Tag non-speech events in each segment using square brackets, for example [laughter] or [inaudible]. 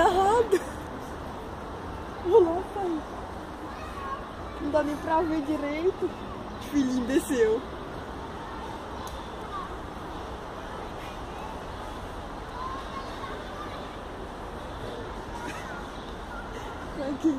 Olha lá, pai. Não dá nem pra ver direito. Filhinho desceu. [laughs] Aqui.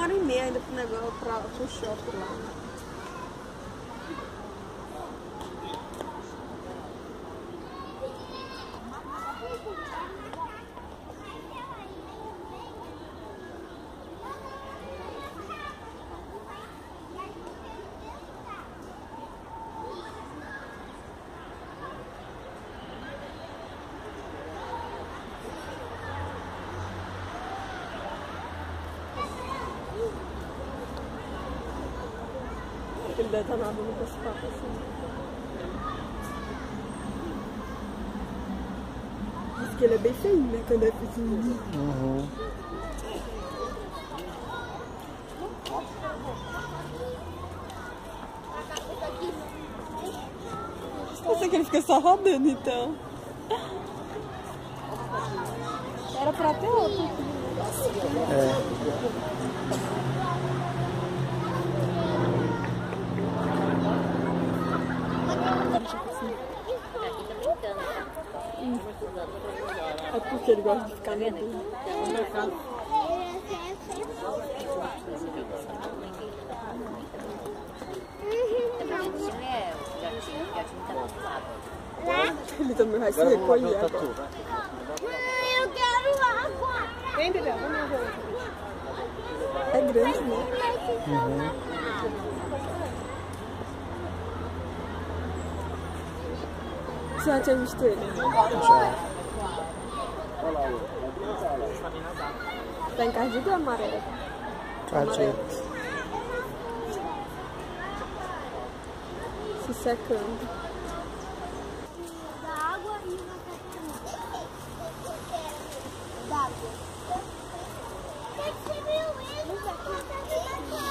համար միայն դուք նա փոշտ փլան nadando com esse papo assim. Diz que ele é bem feio, né? Quando é pequenininho. Uhum. Eu sei que ele fica só rodando, então. Era pra ter outro. É. É porque ele gosta de ficar nadando. Ele também vai se recolher agora. Eu quero água. Vem, bebê, vamos ver. É grande, né? Você să facem miștoile. Așa. Dar în cazul de mare. Cazul. Și secând. D'água. Tem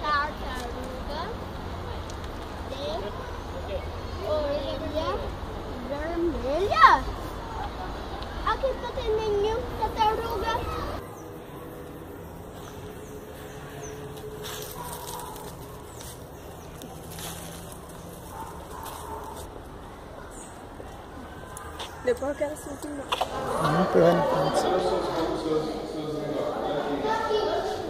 Tartaruga de orelha vermelha. Aqui pequenininho, tartaruga. Depois eu quero sentir mais. Pegar no canto.